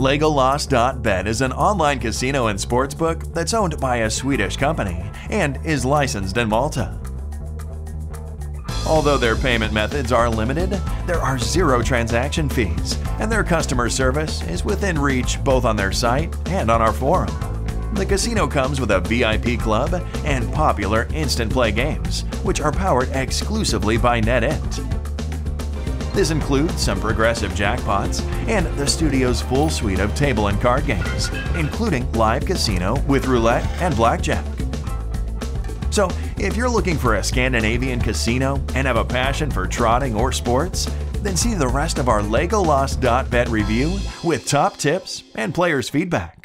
Legolas.bet is an online casino and sportsbook that's owned by a Swedish company and is licensed in Malta. Although their payment methods are limited, there are zero transaction fees, and their customer service is within reach both on their site and on our forum. The casino comes with a VIP club and popular instant play games, which are powered exclusively by NetEnt. This includes some progressive jackpots and the studio's full suite of table and card games, including live casino with roulette and blackjack. So, if you're looking for a Scandinavian casino and have a passion for trotting or sports, then see the rest of our Legolas.bet review with top tips and players' feedback.